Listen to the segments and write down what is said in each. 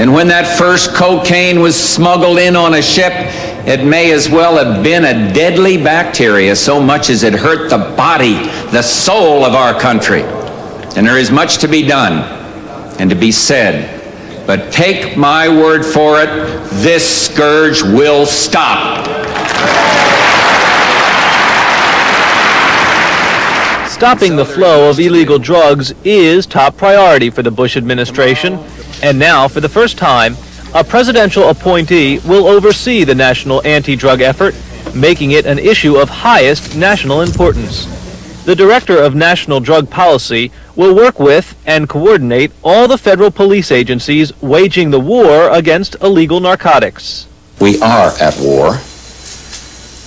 And when that first cocaine was smuggled in on a ship, it may as well have been a deadly bacteria so much as it hurt the body, the soul of our country. And there is much to be done and to be said. But take my word for it, this scourge will stop. Stopping the flow of illegal drugs is top priority for the Bush administration. And now, for the first time, a presidential appointee will oversee the national anti-drug effort, making it an issue of highest national importance. The Director of National Drug Policy will work with and coordinate all the federal police agencies waging the war against illegal narcotics. We are at war.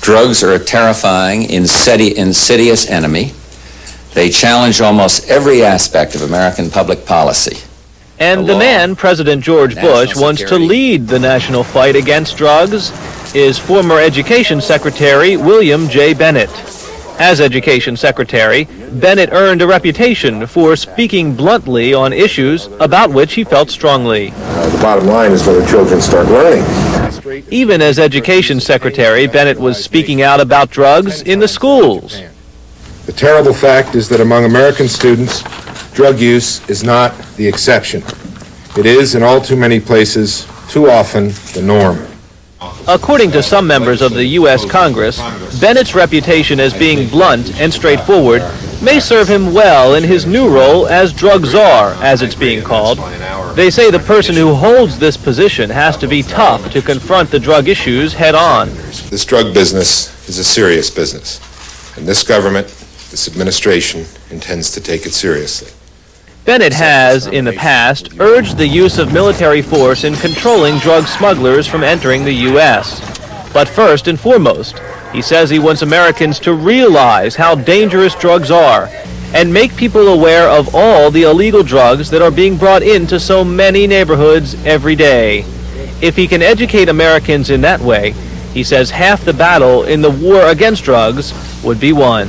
Drugs are a terrifying, insidious enemy. They challenge almost every aspect of American public policy. And the, the man President George Bush wants to lead the national fight against drugs is former Education Secretary William J. Bennett. As Education Secretary, Bennett earned a reputation for speaking bluntly on issues about which he felt strongly. Uh, the bottom line is whether children start learning. Even as Education Secretary, Bennett was speaking out about drugs in the schools. The terrible fact is that among American students, drug use is not the exception. It is, in all too many places, too often, the norm. According to some members of the U.S. Congress, Bennett's reputation as being blunt and straightforward may serve him well in his new role as drug czar, as it's being called. They say the person who holds this position has to be tough to confront the drug issues head on. This drug business is a serious business, and this government this administration intends to take it seriously. Bennett has, in the past, urged the use of military force in controlling drug smugglers from entering the U.S. But first and foremost, he says he wants Americans to realize how dangerous drugs are and make people aware of all the illegal drugs that are being brought into so many neighborhoods every day. If he can educate Americans in that way, he says half the battle in the war against drugs would be won.